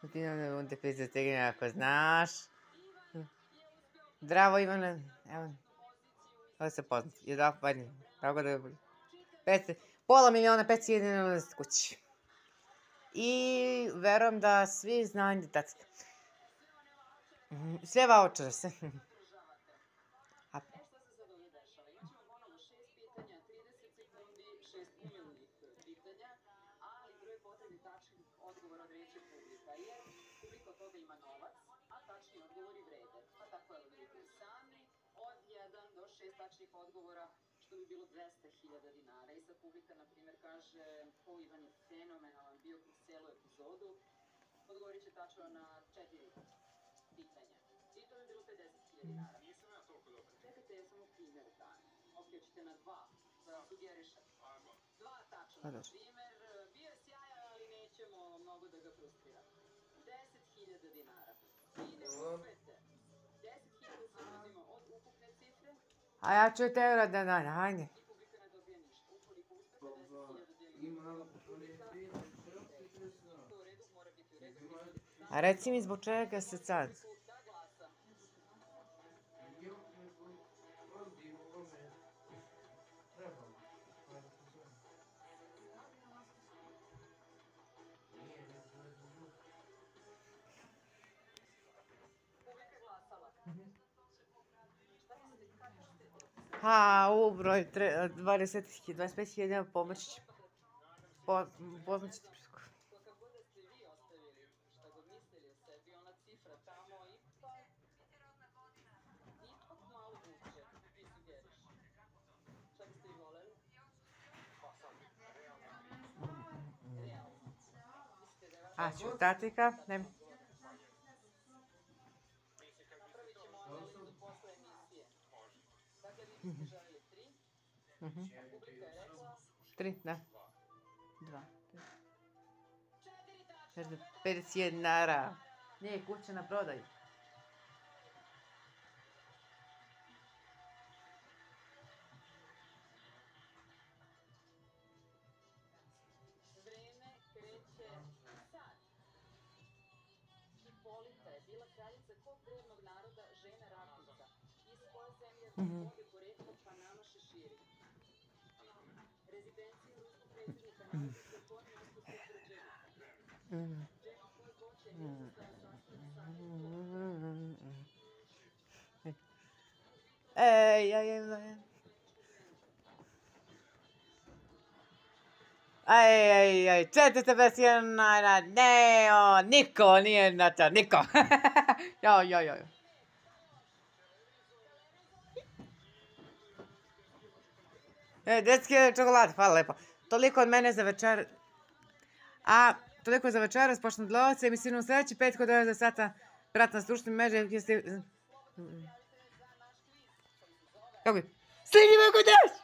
Ti ne budete pisati ako znaš. Zdravo Ivane, evo. Ovo se poznati. Jedan padnje. Tako da pet, pola miliona, pet jedina na kući. I verujem da svi znaju tacka. Sve vouchere se. od jer publika toga ima novac, a tačni odgovori vrede. Pa tako evo vidite sami, od 1 do 6 tačnih odgovora, što bi bilo 200.000 dinara. I sad publika, na primjer, kaže, o Ivan je fenomenalan bio kroz cijelu epizodu, odgovorit će tačno na četiri pitanja. I to bi bilo 50.000 dinara. Nisam ja toliko dobar. Čekajte, ja samo primjer dajem. Ok, hoćete na dva, da sugerišem. Dva tačna, Pa na dobro. primjer, bio je sjajan, ali nećemo mnogo da ga frustriramo. 10.000 dinara. I ne uspete. 10.000 se od ukupne cifre A ja ću te eura da danja, hajde. i publika ne dobije ništa. Ukoliko uspete, 10.000 dijelimo. Ima Publika, to u redu, mora biti u redu. A reci mi zbog čega se sad? АО брой 20 000, 25 000 помощь. По, позначите приску. А, чертатика? Не. Mhm. Tri, da. Dva. Kažete 50 dinara. Nije kuća na prodaju. Hipolita je bila kraljica kog naroda žena ratnica. Iz koje zemlje Ej, aj, aj, aj. Aj, aj, aj, četvrte bez jedna, ne, o, niko nije na to, niko. jo, jo, jo. E, detske čokolade, hvala lepo. Toliko od mene za večer. A, toliko za večeras, pošto dlovce mislim u sljedeći pet kod ove za sata prat na stručnim mreže. Jeste... Kako je? Me kod nas!